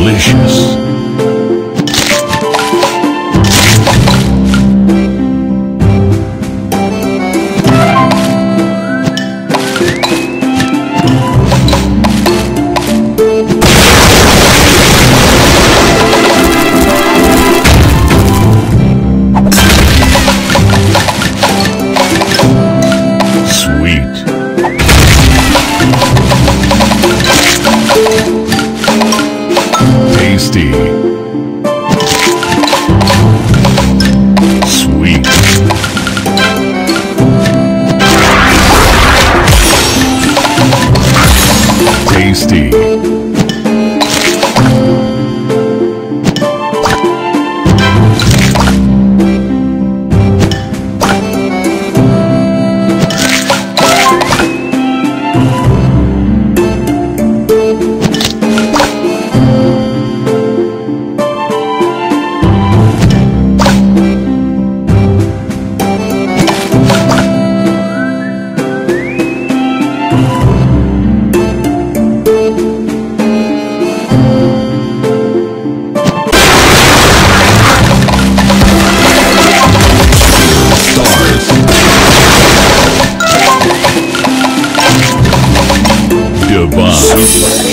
delicious. tasty. 吧。